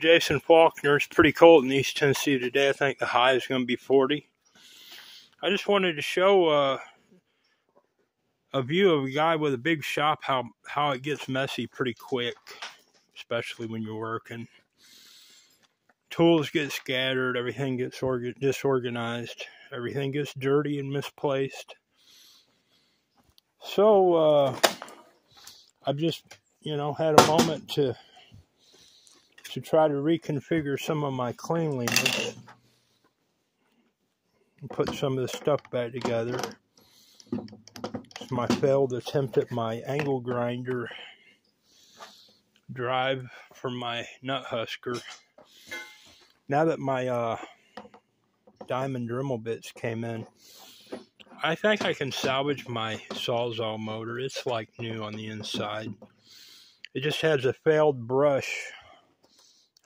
Jason Faulkner. It's pretty cold in East Tennessee today. I think the high is going to be 40. I just wanted to show uh, a view of a guy with a big shop, how, how it gets messy pretty quick, especially when you're working. Tools get scattered, everything gets disorganized, everything gets dirty and misplaced. So, uh, I've just, you know, had a moment to to try to reconfigure some of my cleanliness and put some of the stuff back together. It's my failed attempt at my angle grinder drive for my nut husker. Now that my uh, diamond Dremel bits came in, I think I can salvage my Sawzall motor. It's like new on the inside. It just has a failed brush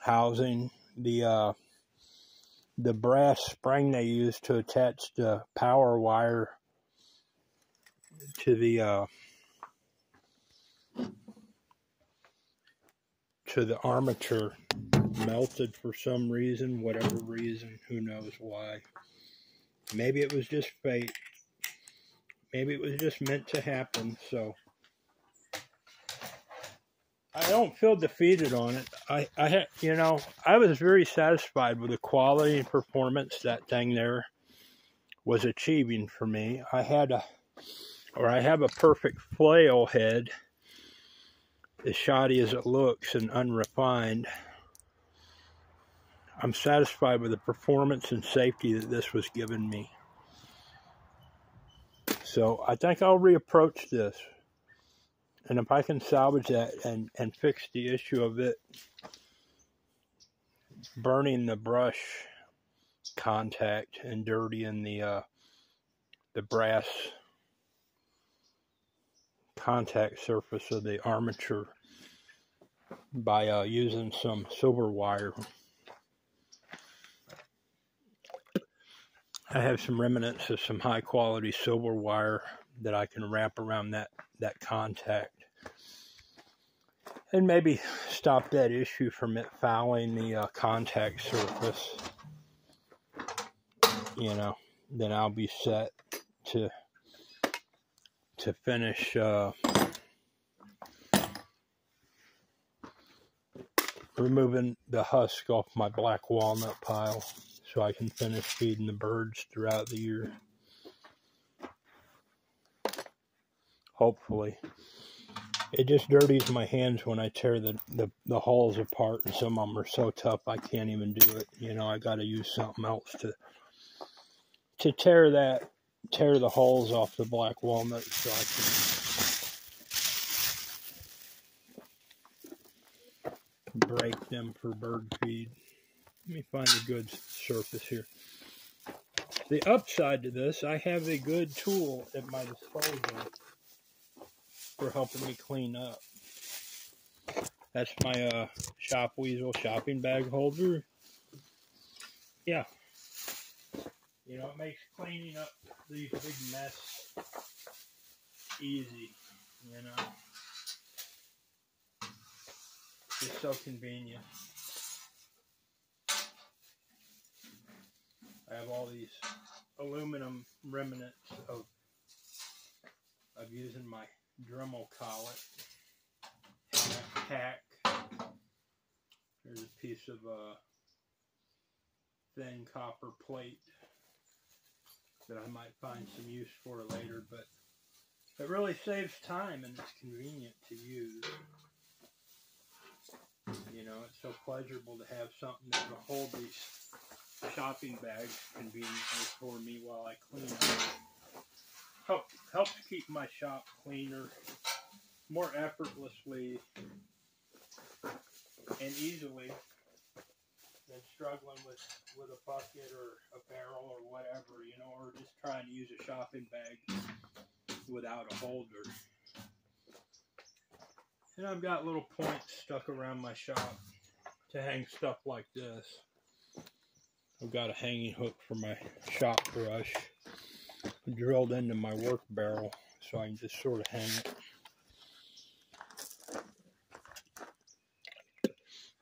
housing, the uh, the brass spring they use to attach the power wire to the uh, to the armature melted for some reason, whatever reason, who knows why. Maybe it was just fate. Maybe it was just meant to happen, so I don't feel defeated on it. I, I you know, I was very satisfied with the quality and performance that thing there was achieving for me. I had a, or I have a perfect flail head, as shoddy as it looks and unrefined. I'm satisfied with the performance and safety that this was giving me. So I think I'll reapproach this and if I can salvage that and, and fix the issue of it burning the brush contact and dirtying the uh, the brass contact surface of the armature by uh, using some silver wire. I have some remnants of some high quality silver wire that I can wrap around that, that contact and maybe stop that issue from it fouling the uh, contact surface. You know, then I'll be set to to finish uh, removing the husk off my black walnut pile so I can finish feeding the birds throughout the year. Hopefully it just dirties my hands when I tear the, the, the hulls apart, and some of them are so tough I can't even do it. You know, I got to use something else to to tear that tear the hulls off the black walnut so I can break them for bird feed. Let me find a good surface here. The upside to this, I have a good tool at my disposal for helping me clean up. That's my uh, Shop Weasel shopping bag holder. Yeah. You know, it makes cleaning up these big mess easy, you know. It's so convenient. I have all these aluminum remnants of of using my Dremel collet, hack. There's a piece of uh, thin copper plate that I might find some use for later, but it really saves time and it's convenient to use. You know, it's so pleasurable to have something that will hold these shopping bags conveniently for me while I clean help helps keep my shop cleaner, more effortlessly and easily than struggling with with a bucket or a barrel or whatever, you know, or just trying to use a shopping bag without a holder. And I've got little points stuck around my shop to hang stuff like this. I've got a hanging hook for my shop brush drilled into my work barrel so I can just sort of hang it.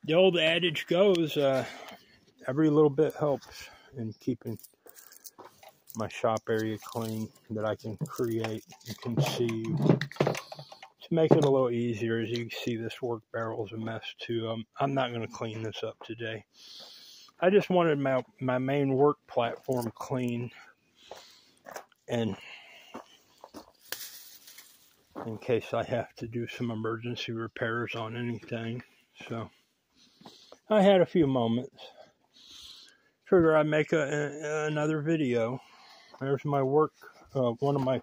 the old adage goes, uh, every little bit helps in keeping my shop area clean that I can create and conceive to make it a little easier. As you can see, this work barrel is a mess too. Um, I'm not going to clean this up today. I just wanted my, my main work platform clean and in case I have to do some emergency repairs on anything. So I had a few moments. Figure I'd make a, a, another video. There's my work, uh, one of my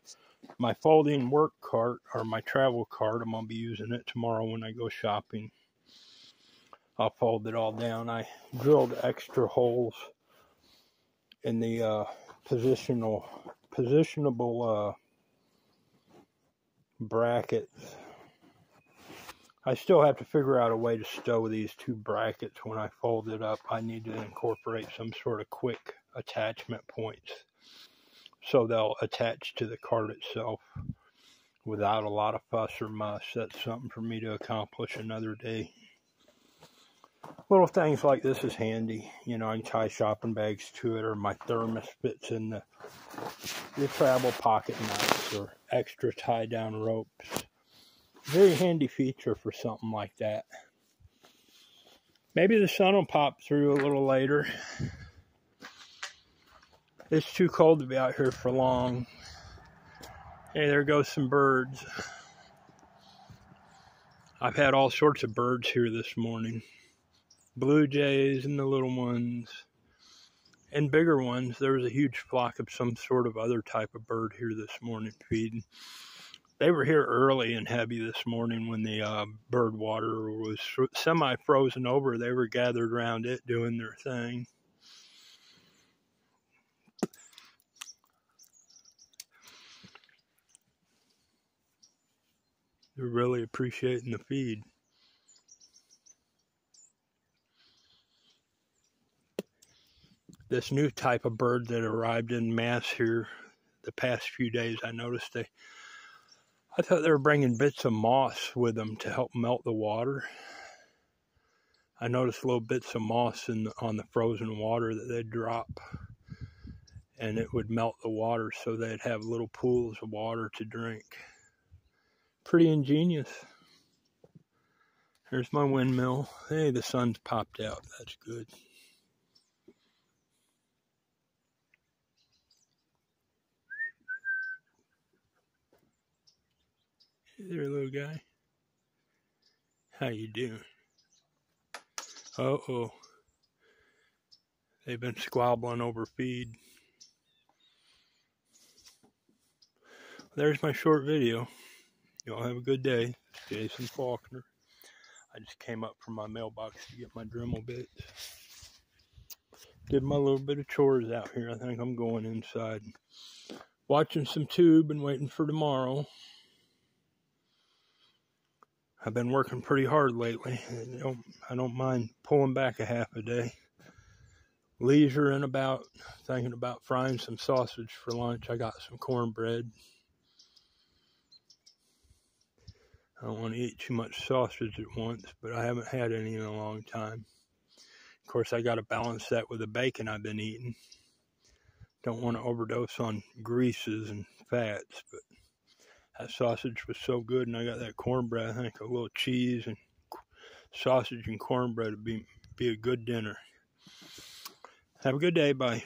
my folding work cart or my travel cart. I'm gonna be using it tomorrow when I go shopping. I'll fold it all down. I drilled extra holes in the uh, positional positionable uh, brackets. I still have to figure out a way to stow these two brackets when I fold it up. I need to incorporate some sort of quick attachment points so they'll attach to the cart itself without a lot of fuss or muss. That's something for me to accomplish another day. Little things like this is handy. You know, I can tie shopping bags to it or my thermos fits in the, the travel pocket knives or extra tie down ropes. Very handy feature for something like that. Maybe the sun will pop through a little later. It's too cold to be out here for long. Hey, there goes some birds. I've had all sorts of birds here this morning. Blue jays and the little ones. And bigger ones. There was a huge flock of some sort of other type of bird here this morning feeding. They were here early and heavy this morning when the uh, bird water was semi frozen over. They were gathered around it doing their thing. They're really appreciating the feed. This new type of bird that arrived in mass here the past few days, I noticed they, I thought they were bringing bits of moss with them to help melt the water. I noticed little bits of moss in the, on the frozen water that they'd drop and it would melt the water so they'd have little pools of water to drink pretty ingenious. Here's my windmill. Hey, the sun's popped out. That's good. Hey there, little guy. How you doing? Uh-oh. They've been squabbling over feed. There's my short video. Y'all have a good day. Jason Faulkner. I just came up from my mailbox to get my Dremel bits. Did my little bit of chores out here. I think I'm going inside. Watching some tube and waiting for tomorrow. I've been working pretty hard lately. I don't, I don't mind pulling back a half a day. Leisure and about thinking about frying some sausage for lunch. I got some cornbread. I don't want to eat too much sausage at once, but I haven't had any in a long time. Of course, I got to balance that with the bacon I've been eating. Don't want to overdose on greases and fats, but that sausage was so good, and I got that cornbread. I think a little cheese and sausage and cornbread would be be a good dinner. Have a good day. Bye.